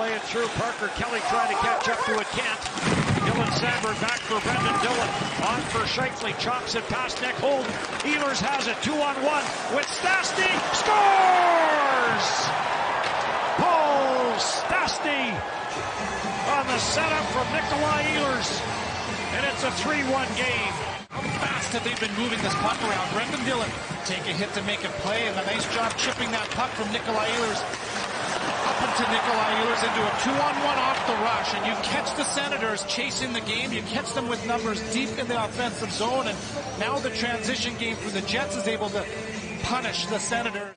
play it through. Parker Kelly trying to catch up to it, can't. Dylan Samberg back for Brendan Dillon. On for Scheifele, chops it past Nick Holden. Ehlers has it, two on one with Stastny. Scores! Paul Stastny on the setup from Nikolaj Ehlers. And it's a 3-1 game. How fast have they been moving this puck around? Brendan Dillon take a hit to make a play, and a nice job chipping that puck from Nikolaj Ehlers into Nikolaj Ehlers into a two-on-one off the rush, and you catch the Senators chasing the game. You catch them with numbers deep in the offensive zone, and now the transition game for the Jets is able to punish the Senators.